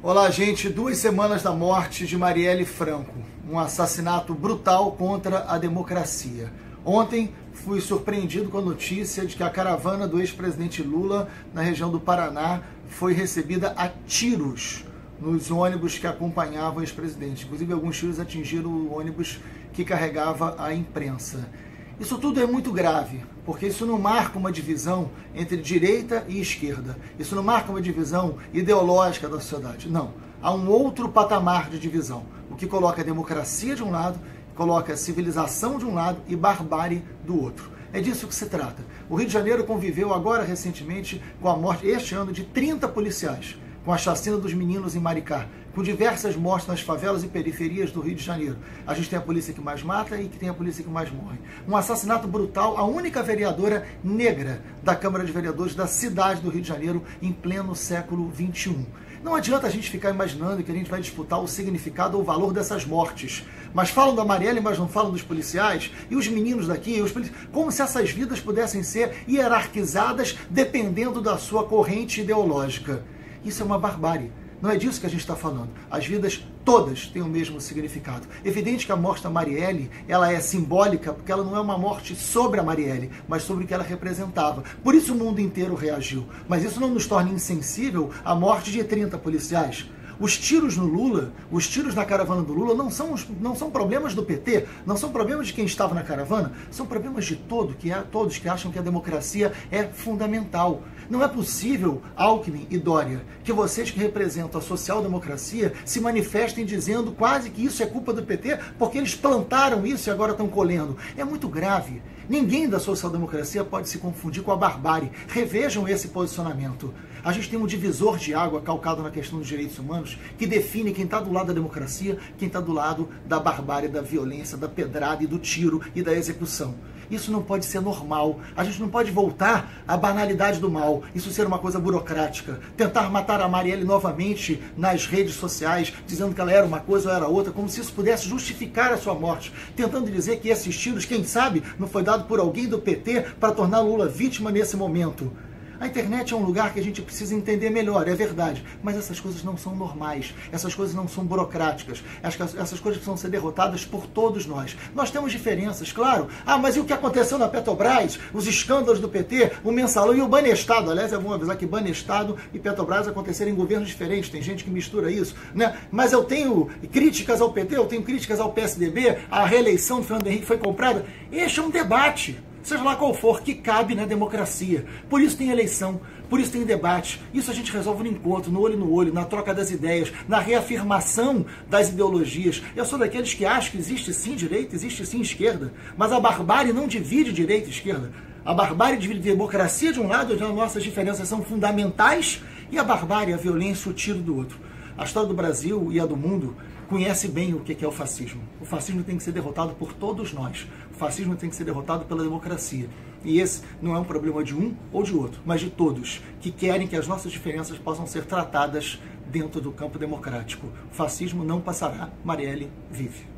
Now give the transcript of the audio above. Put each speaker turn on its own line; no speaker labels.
Olá, gente. Duas semanas da morte de Marielle Franco. Um assassinato brutal contra a democracia. Ontem fui surpreendido com a notícia de que a caravana do ex-presidente Lula na região do Paraná foi recebida a tiros nos ônibus que acompanhavam o ex-presidente. Inclusive, alguns tiros atingiram o ônibus que carregava a imprensa. Isso tudo é muito grave, porque isso não marca uma divisão entre direita e esquerda. Isso não marca uma divisão ideológica da sociedade. Não. Há um outro patamar de divisão, o que coloca a democracia de um lado, coloca a civilização de um lado e barbárie do outro. É disso que se trata. O Rio de Janeiro conviveu agora recentemente com a morte, este ano, de 30 policiais com a chacina dos meninos em Maricá, com diversas mortes nas favelas e periferias do Rio de Janeiro. A gente tem a polícia que mais mata e que tem a polícia que mais morre. Um assassinato brutal, a única vereadora negra da Câmara de Vereadores da cidade do Rio de Janeiro em pleno século XXI. Não adianta a gente ficar imaginando que a gente vai disputar o significado ou o valor dessas mortes. Mas falam da Marielle, mas não falam dos policiais. E os meninos daqui, os polici... como se essas vidas pudessem ser hierarquizadas dependendo da sua corrente ideológica. Isso é uma barbárie. Não é disso que a gente está falando. As vidas todas têm o mesmo significado. Evidente que a morte da Marielle ela é simbólica porque ela não é uma morte sobre a Marielle, mas sobre o que ela representava. Por isso o mundo inteiro reagiu. Mas isso não nos torna insensível à morte de 30 policiais. Os tiros no Lula, os tiros na caravana do Lula não são, não são problemas do PT, não são problemas de quem estava na caravana, são problemas de todo, que é, todos que acham que a democracia é fundamental. Não é possível, Alckmin e Dória, que vocês que representam a social-democracia se manifestem dizendo quase que isso é culpa do PT, porque eles plantaram isso e agora estão colhendo. É muito grave. Ninguém da social-democracia pode se confundir com a barbárie. Revejam esse posicionamento. A gente tem um divisor de água calcado na questão dos direitos humanos que define quem está do lado da democracia, quem está do lado da barbárie, da violência, da pedrada e do tiro e da execução. Isso não pode ser normal. A gente não pode voltar à banalidade do mal. Isso ser uma coisa burocrática. Tentar matar a Marielle novamente nas redes sociais, dizendo que ela era uma coisa ou era outra, como se isso pudesse justificar a sua morte. Tentando dizer que esses tiros, quem sabe, não foi dado por alguém do PT para tornar Lula vítima nesse momento. A internet é um lugar que a gente precisa entender melhor, é verdade. Mas essas coisas não são normais, essas coisas não são burocráticas, essas coisas precisam ser derrotadas por todos nós. Nós temos diferenças, claro. Ah, mas e o que aconteceu na Petrobras? Os escândalos do PT, o mensalão e o Banestado. Aliás, é bom avisar que Banestado e Petrobras aconteceram em governos diferentes, tem gente que mistura isso. Né? Mas eu tenho críticas ao PT, eu tenho críticas ao PSDB, a reeleição do Fernando Henrique foi comprada. Este é um debate seja lá qual for, que cabe na democracia. Por isso tem eleição, por isso tem debate. Isso a gente resolve no encontro, no olho no olho, na troca das ideias, na reafirmação das ideologias. Eu sou daqueles que acham que existe sim direita, existe sim esquerda, mas a barbárie não divide direita e esquerda. A barbárie divide democracia de um lado, onde as nossas diferenças são fundamentais, e a barbárie, a violência, o tiro do outro. A história do Brasil e a do mundo conhece bem o que é o fascismo. O fascismo tem que ser derrotado por todos nós. O fascismo tem que ser derrotado pela democracia. E esse não é um problema de um ou de outro, mas de todos, que querem que as nossas diferenças possam ser tratadas dentro do campo democrático. O fascismo não passará. Marielle vive.